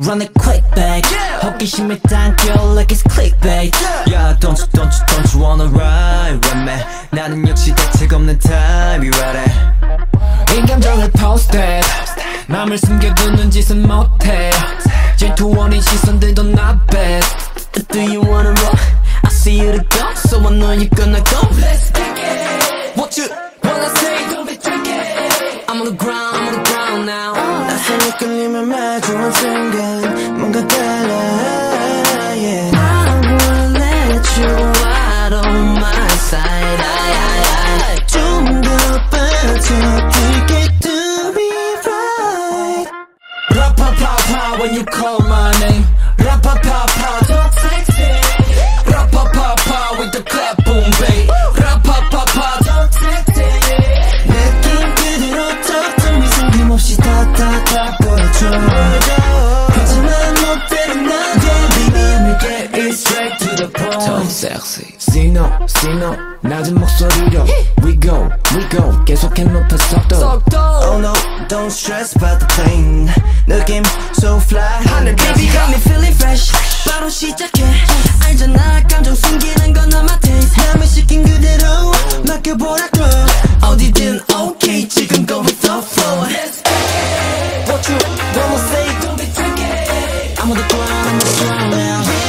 Run it quick back 호기심에 당겨 like it's clickbait Yeah, don't you, don't you, don't you wanna ride with me 나는 역시 대책 없는 타입이라래 이 감정을 posted 맘을 숨겨두는 짓은 못해 질투원인 시선들도 not bad Do you wanna roll? I see you to go So I know you're gonna go Let's kick it What you wanna say? Don't be tricky I'm on the ground, I'm on the ground now 낯선 이끌림을 마주한 순간 뭔가 달라 yeah. I wanna let you out on my side I, I, I. 좀더 빠져들게 to be right Ra-pa-pa-pa when you call my name point Talk sexy Sino, Sino 낮은 목소리로 We go, we go 계속해 높은 속도 Oh no, don't stress about the pain 느낌 so fly 하늘 Baby got me feeling fresh 바로 시작해 알잖아 감정 숨기는 건 not my taste 맘을 시킨 그대로 맡겨보라고 어디든 okay 지금 go with the flow What you wanna say Don't be tricky I'm on the ground, I'm on the ground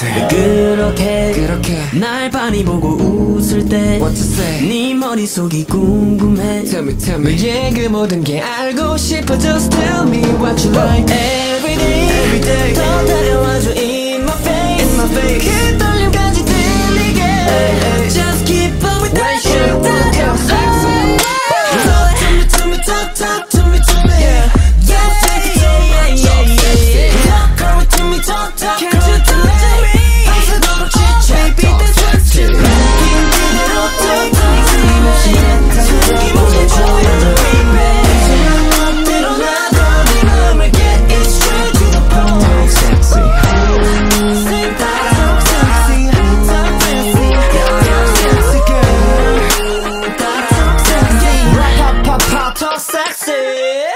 그렇게 그렇게 날 많이 보고 웃을 때 What to say? 네 머릿속이 궁금해 Tell me, tell me 너의 그 모든 게 알고 싶어 Just tell me what you like Every day, Every day. 더 다가와줘 in my face In my face. Talk saxy